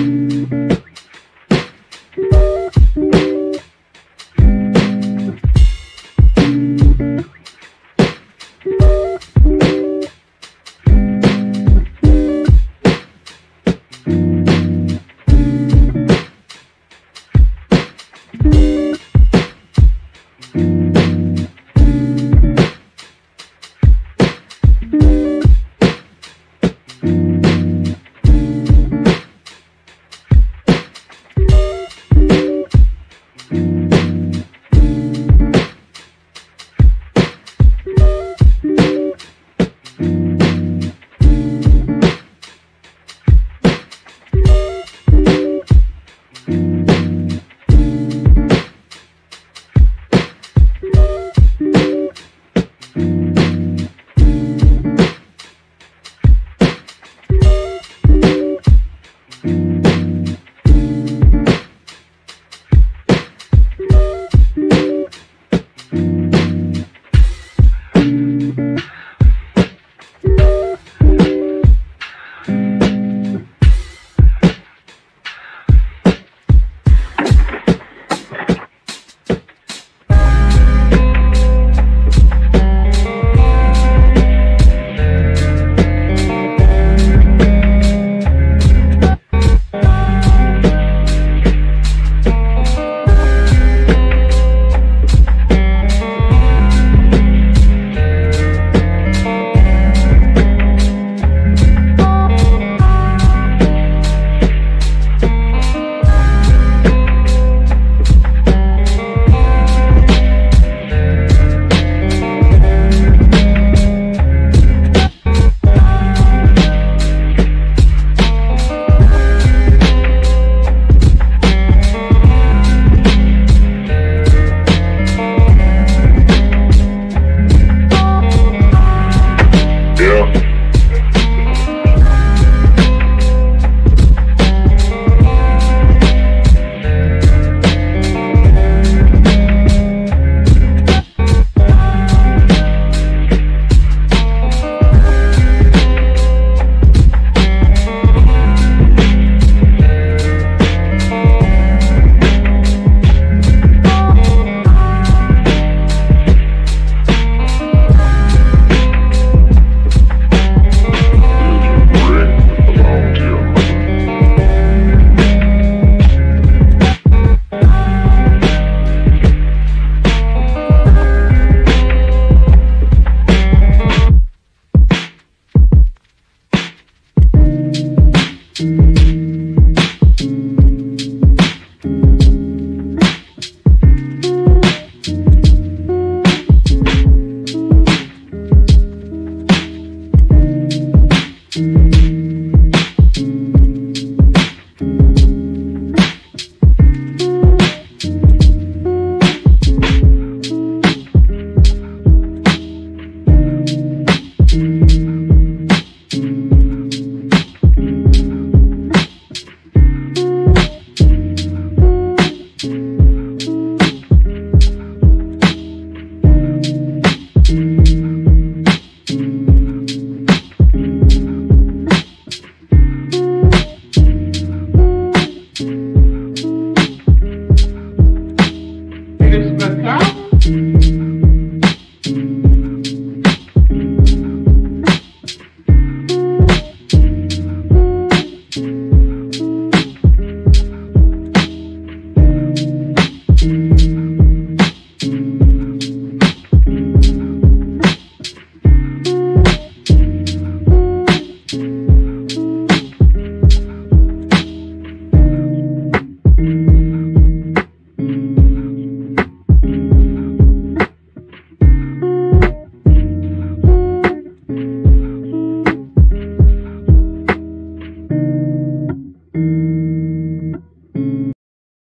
Bye. Let's.